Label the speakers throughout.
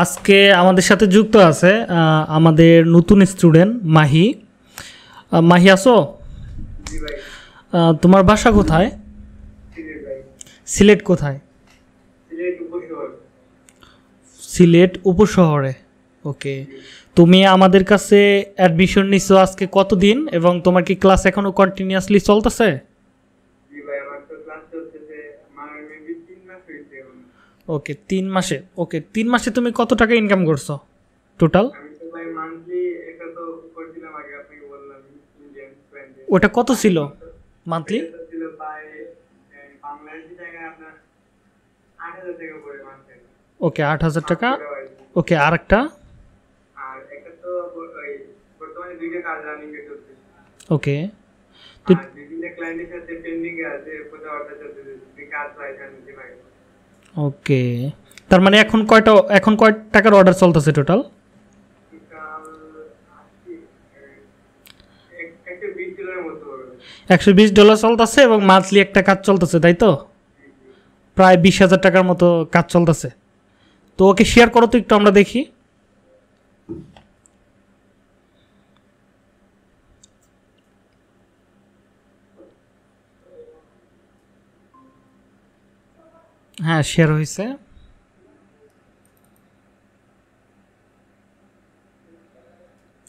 Speaker 1: আজকে আমাদের সাথে যুক্ত আছে আমাদের নতুন স্টুডেন্ট মাহি। মাহি আসো তোমার বাসা কোথায়? সিলেট কোথায়? সিলেট উপশহরে। ওকে। তুমি আমাদের কাছে অ্যাডমিশন নিছো আজকে কতদিন এবং তোমার কি ক্লাস এখনও কন্টিনিউয়াসলি চলতেছে? ওকে তিন মাসে। ওকে তিন মাসে তুমি কত টাকা ইনকাম করছ? টোটাল ওটা কত ছিল? মান্থলি ওকে আট হাজার টাকা। ওকে আর একটা ওকে তো ওকে। তার মানে এখন কয়টা, এখন কয় টাকার অর্ডার চলতেছে টোটাল একশো বিশ ডলার চলতেছে এবং মান্থলি একটা কাজ চলতেছে, তাই তো? প্রায় বিশ হাজার টাকার মতো কাজ চলতেছে। তো ওকে শেয়ার করো তো একটু আমরা দেখি। হ্যাঁ শেয়ার হয়েছে।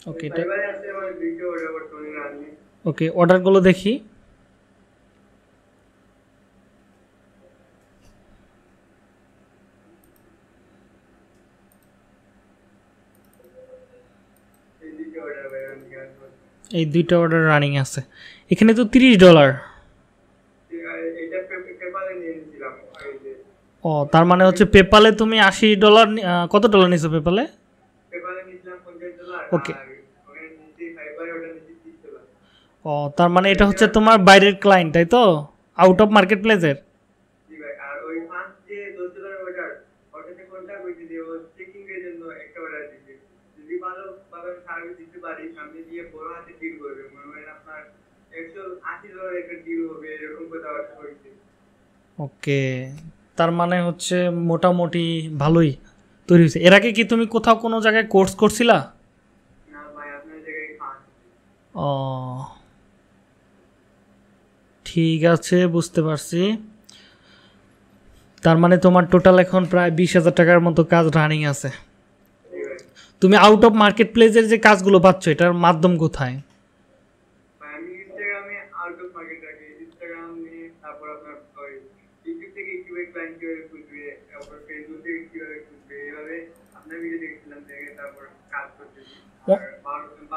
Speaker 1: ওকে ওকে অর্ডারগুলো দেখি। এই দুইটা অর্ডার রানিং আছে। এখানে তো তিরিশ ডলার ও তার মানে হচ্ছে পেপালে তুমি আশি ডলার কত ডলার নিছো পেপালে ওকে ও তার মানে এটা হচ্ছে তোমার বাইরের ক্লায়েন্ট তাই তো? আউট অফ মার্কেট প্লেসের ওকে তার মানে হচ্ছে মোটামুটি ভালোই তৈরি হয়েছে। এর আগে কি তুমি কোথাও কোনো জায়গায় কোর্স করছিলা? ও, ঠিক আছে, বুঝতে পারছি। তার মানে তোমার টোটাল এখন প্রায় বিশ হাজার টাকার মতো কাজ রানিং আছে। তুমি আউট অফ মার্কেট প্লেসের যে কাজগুলো পাচ্ছ, এটার মাধ্যম কোথায়
Speaker 2: আমি ইনস্টাগ্রামে আউট অফ মার্কেট রাখি ইনস্টাগ্রাম নিয়ে তারপর আপনার ওই ইউটিউব থেকে কীভাবে ক্লায়েন্ট কীভাবে খুঁজবে তারপর ফেসবুক থেকে কীভাবে খুঁজবে এভাবে আপনার ভিডিও দেখছিলাম দেখে তারপর কাজ করতেছি আর ভালো- ভালোই আর কি খারাপ হচ্ছে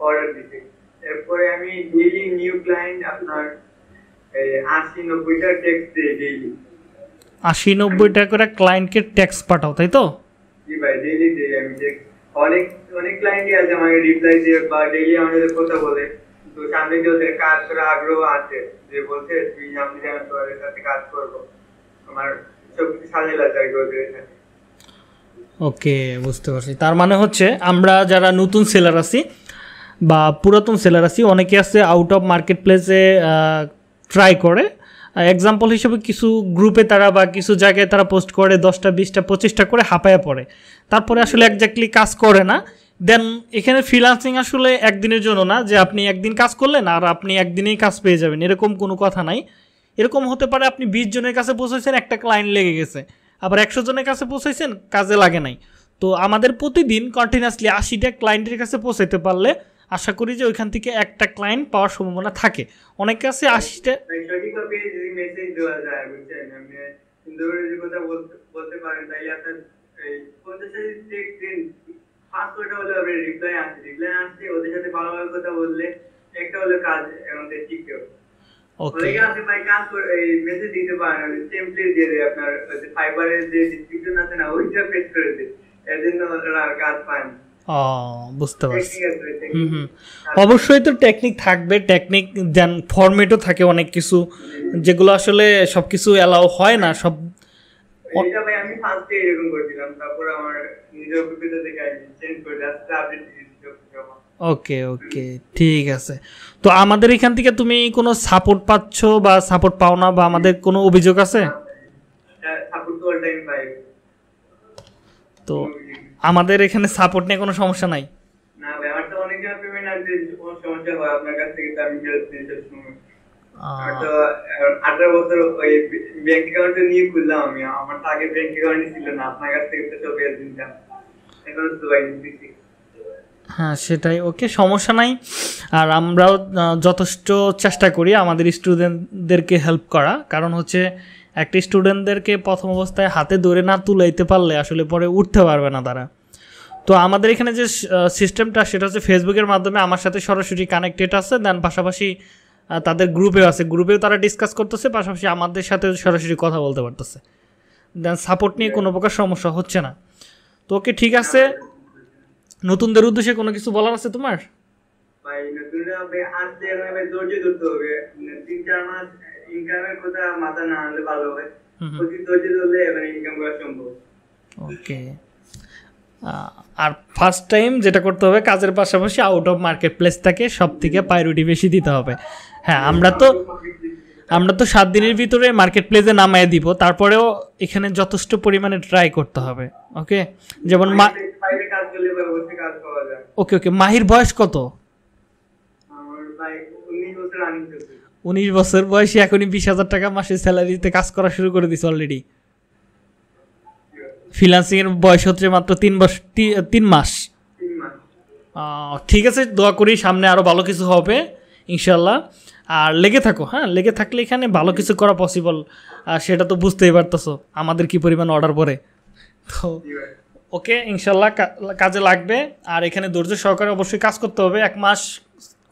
Speaker 2: অর্ডার দিতে এরপরে আমি ডেইলি নিউ ক্লায়েন্ট আপনার আশি নব্বইটা টেক্সট দিই ডেইলি
Speaker 1: আশি নব্বই টাকা করে ক্লায়েন্টকে ট্যাক্স পাঠাও তাই তো?
Speaker 2: জি ভাই ডেইলি দেই আমি যে অনেক অনেক ক্লায়েন্টই আছে আমাকে রিপ্লাই দিয়ে বা ডেইলি আমাদের কথা বলে। তো সামনে দিয়ে ওদের কাজ করার আগ্রহ আছে যে বলছে তুই আমি তোদের সাথে কাজ করব। আমার সব কিছু আর কি ওদের সাথে
Speaker 1: ওকে বুঝতে পারছি। তার মানে হচ্ছে আমরা যারা নতুন সেলার আছি বা পুরাতন সেলার আছি, অনেকে আছে আউট অফ মার্কেট প্লেসে ট্রাই করে। এক্সাম্পল হিসেবে কিছু গ্রুপে তারা বা কিছু জায়গায় তারা পোস্ট করে দশটা, বিশটা, পঁচিশটা করে হাঁপায়া পড়ে। তারপরে আসলে একজাক্টলি কাজ করে না। দেন এখানে ফ্রিলান্সিং আসলে একদিনের জন্য না, যে আপনি একদিন কাজ করলেন আর আপনি একদিনেই কাজ পেয়ে যাবেন, এরকম কোনো কথা নাই। এরকম হতে পারে আপনি বিশ জনের কাছে পৌঁছেছেন, একটা ক্লায়েন্ট লেগে গেছে। আবার একশো জনের কাছে পৌঁছাইছেন কাজে লাগে নাই। তো আমাদের প্রতিদিন কন্টিনিউয়াসলি আশিটা ক্লায়েন্টের কাছে পৌঁছাইতে পারলে আশা করি যে ওইখান থেকে একটা ক্লায়েন্ট পাওয়ার সম্ভাবনা থাকে। অনেক কাছে আশিটা
Speaker 2: কাজ
Speaker 1: ওকে
Speaker 2: ভাই করে এই মেসেজ দিতে পারেন টেমপ্লেট দিয়ে দেয় আপনার ফাইবারের যে ডিসক্রিপশন আছে না ওইটা পেস্ট করে দেয়। এর জন্য ওরা কাজ পায় না।
Speaker 1: বুঝতে পারছি হুম হুম অবশ্যই তো টেকনিক থাকবে টেকনিক দেন ফরম্যাটও থাকে অনেক কিছু যেগুলো আসলে সব কিছু অ্যালাউ হয় না সব
Speaker 2: আমি ফার্স্টে এরকম করছিলাম তারপর আমার নিজের অভিজ্ঞতা থেকে চেঞ্জ করে আস্তে আপডেট দিয়েছি সব কিছু আমার।
Speaker 1: ওকে ওকে ঠিক আছে তো আমাদের এখান থেকে তুমি কোনো সাপোর্ট পাচ্ছ বা সাপোর্ট পাও না বা আমাদের কোনো অভিযোগ আছে
Speaker 2: তো
Speaker 1: আমাদের এখানে সাপোর্ট নিয়ে কোনো সমস্যা নাই।
Speaker 2: না ভাই আমার তো অনেক জন পেমেন্ট আছে কোনো সমস্যা হয় আপনার কাছ থেকে তো আমি হেল্প দিই সবসময় তো আঠারো বছর ওই ব্যাংক অ্যাকাউন্টে নিয়ে খুললাম আমি। আমার তো আগে ব্যাংক অ্যাকাউন্টই ছিল না আপনার কাছ থেকে তো সব হেল্প নিতাম এখন তো ভাই দিচ্ছি
Speaker 1: হ্যাঁ সেটাই। ওকে সমস্যা নাই। আর আমরাও যথেষ্ট চেষ্টা করি আমাদের স্টুডেন্টদেরকে হেল্প করা। কারণ হচ্ছে একটা স্টুডেন্টদেরকে প্রথম অবস্থায় হাতে ধরে না তুলাইতে পারলে আসলে পরে উঠতে পারবে না তারা। তো আমাদের এখানে যে সিস্টেমটা সেটা হচ্ছে ফেসবুকের মাধ্যমে আমার সাথে সরাসরি কানেক্টেড আছে দেন পাশাপাশি তাদের গ্রুপেও আছে। গ্রুপেও তারা ডিসকাস করতেছে, পাশাপাশি আমাদের সাথে সরাসরি কথা বলতে পারতেছে। দেন সাপোর্ট নিয়ে কোনো প্রকার সমস্যা হচ্ছে না। তো ওকে, ঠিক আছে। নতুনদের উদ্দেশ্যে কোনো কিছু বলার আছে তোমার?
Speaker 2: ভাই আসতে ভাই ধৈর্য ধরতে হবে। তিন চার মাস ইনকামের কথা মাথা না আনলে ভালো হয়। প্রতি ধৈর্য ধরলে এবার ইনকাম করা সম্ভব।
Speaker 1: ওকে আর ফার্স্ট টাইম যেটা করতে হবে কাজের পাশাপাশি আউট অফ মার্কেট প্লেসটাকে সব থেকে প্রায়োরিটি বেশি দিতে হবে। হ্যাঁ আমরা তো আমরা তো সাত দিনের ভিতরে মার্কেট প্লেসে নামায় দিব তারপরেও এখানে যথেষ্ট পরিমাণে ট্রাই করতে হবে। ওকে যেমন ওকে ওকে মাহির বয়স কত
Speaker 2: আমার ভাই উনিশ বছর রানিং চলছে
Speaker 1: উনিশ বছর বয়সে এখনই বিশ হাজার টাকা মাসের স্যালারিতে কাজ করা শুরু করে দিছে অলরেডি ফ্রিলান্সিং এর বয়স হচ্ছে মাত্র তিন বছর তিন মাস। ঠিক আছে, দোয়া করি সামনে আরও ভালো কিছু হবে ইনশাল্লাহ আর লেগে থাকো হ্যাঁ লেগে থাকলে এখানে ভালো কিছু করা পসিবল আর সেটা তো বুঝতেই পারতেছো, আমাদের কি পরিমাণ অর্ডার পরে তো, ওকে ইনশাল্লাহ কাজে লাগবে। আর এখানে ধৈর্য সহকারে অবশ্যই কাজ করতে হবে, এক মাস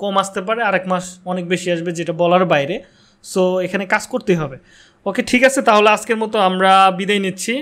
Speaker 1: কম আসতে পারে, আরেক মাস অনেক বেশি আসবে যেটা বলার বাইরে। সো এখানে কাজ করতেই হবে। ওকে ঠিক আছে, তাহলে আজকের মতো আমরা বিদায় নিচ্ছি।